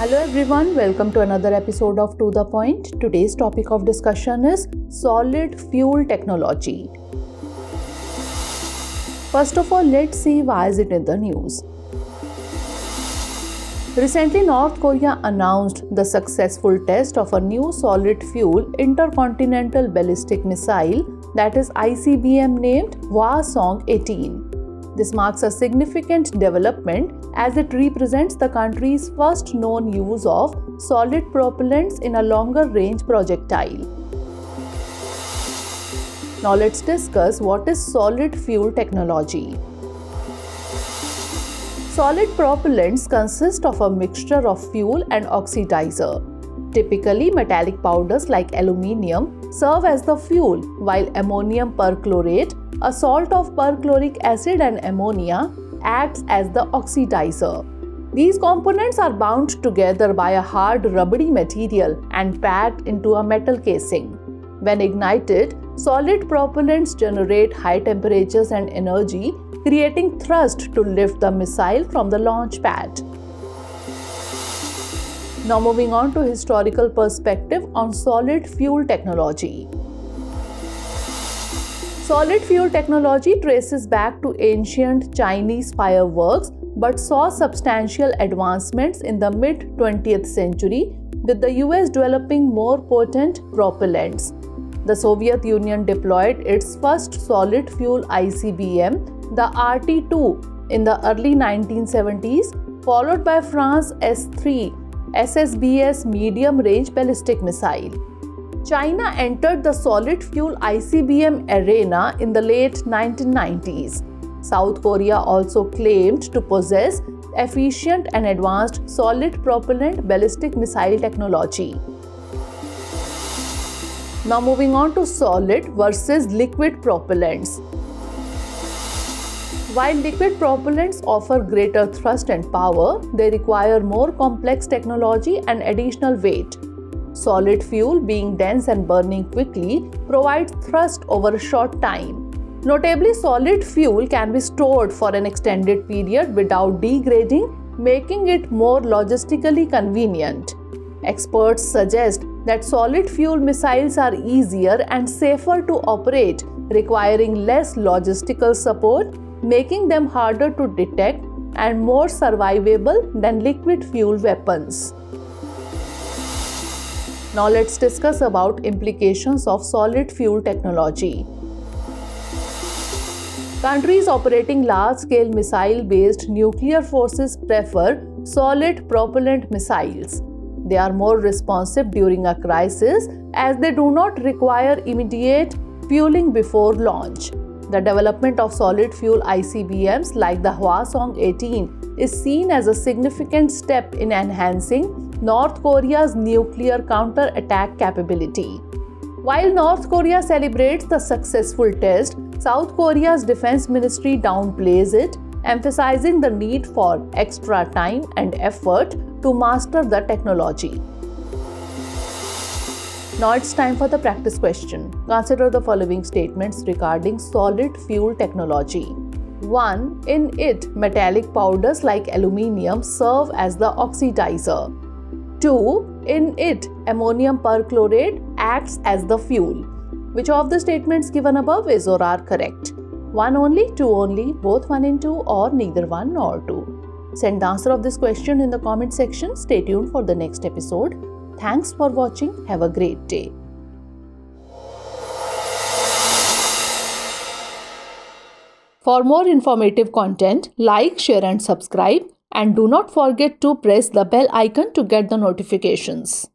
Hello everyone, welcome to another episode of To The Point. Today's topic of discussion is solid fuel technology. First of all, let's see why is it in the news. Recently, North Korea announced the successful test of a new solid fuel intercontinental ballistic missile that is ICBM named Hwasong 18. This marks a significant development as it represents the country's first known use of solid propellants in a longer range projectile. Now let's discuss what is solid fuel technology. Solid propellants consist of a mixture of fuel and oxidizer. Typically, metallic powders like aluminium serve as the fuel, while ammonium perchlorate, a salt of perchloric acid and ammonia, acts as the oxidizer. These components are bound together by a hard rubbery material and packed into a metal casing. When ignited, solid propellants generate high temperatures and energy, creating thrust to lift the missile from the launch pad. Now moving on to historical perspective on solid fuel technology. Solid fuel technology traces back to ancient Chinese fireworks but saw substantial advancements in the mid 20th century with the US developing more potent propellants. The Soviet Union deployed its first solid fuel ICBM, the RT 2, in the early 1970s, followed by France S 3 SSBS medium range ballistic missile. China entered the solid fuel ICBM arena in the late 1990s. South Korea also claimed to possess efficient and advanced solid propellant ballistic missile technology. Now moving on to solid versus liquid propellants. While liquid propellants offer greater thrust and power, they require more complex technology and additional weight. Solid fuel, being dense and burning quickly, provides thrust over a short time. Notably, solid fuel can be stored for an extended period without degrading, making it more logistically convenient. Experts suggest that solid fuel missiles are easier and safer to operate, requiring less logistical support, making them harder to detect and more survivable than liquid fuel weapons. Now let's discuss about implications of solid fuel technology. Countries operating large-scale missile-based nuclear forces prefer solid propellant missiles. They are more responsive during a crisis as they do not require immediate fueling before launch. The development of solid fuel ICBMs like the Hwasong 18 is seen as a significant step in enhancing North Korea's nuclear counter-attack capability. While North Korea celebrates the successful test, South Korea's defense ministry downplays it, emphasizing the need for extra time and effort to master the technology. Now it's time for the practice question. Consider the following statements regarding solid fuel technology. 1. In it, metallic powders like aluminium serve as the oxidizer. 2. In it, ammonium perchlorate acts as the fuel. Which of the statements given above is or are correct? 1 only, 2 only, both 1 and 2 or neither 1 nor 2? Send the answer of this question in the comment section. Stay tuned for the next episode. Thanks for watching. Have a great day. For more informative content, like, share and subscribe and do not forget to press the bell icon to get the notifications.